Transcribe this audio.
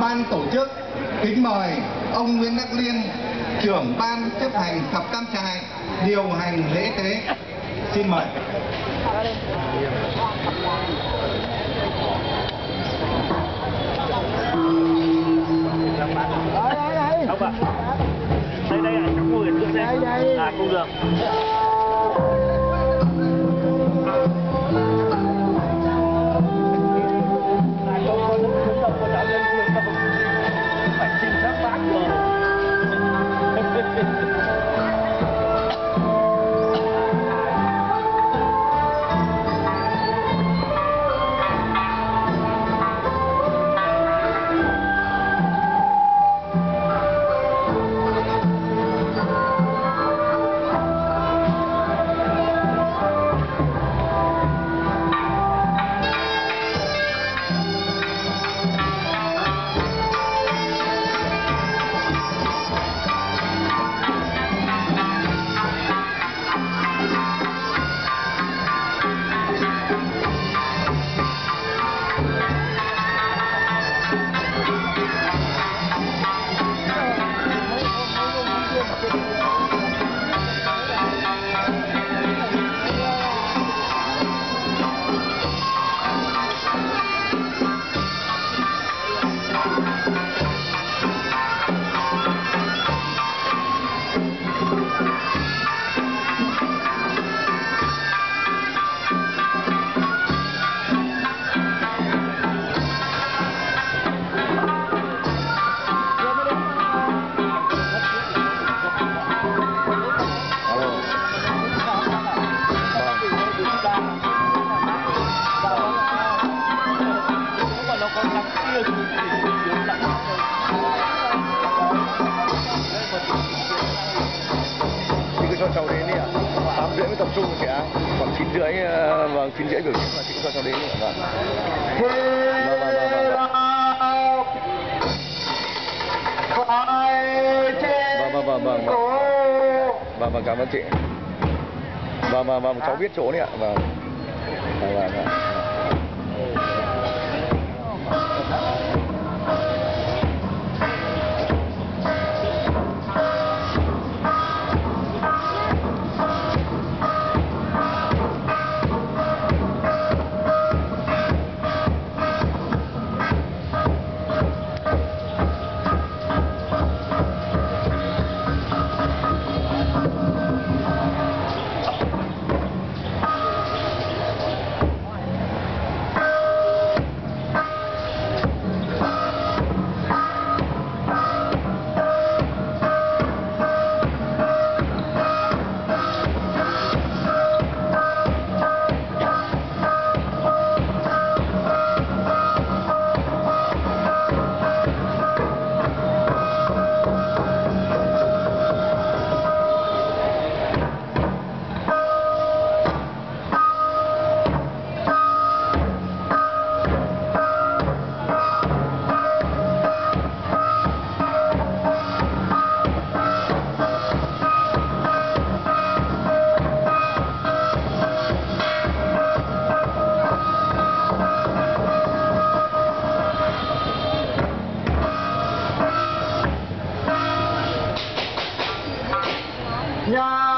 ban tổ chức kính mời ông Nguyễn Đắc Liên trưởng ban chấp hành thập tam trại điều hành lễ tế xin mời Không ạ. Đây đây ạ, cháu ngồi đây. giữa. À không được. Gracias. Cho cháu đến đi ạ tám rưỡi mới tập trung sẽ khoảng chín rưỡi vâng chín rưỡi gửi và chị cho cháu đến vâng vâng. Vâng vâng vâng vâng vâng vâng vâng vâng vâng cảm ơn chị vâng vâng vâng. Cháu biết chỗ đấy ạ. Vâng. Vâng vâng, vâng. No.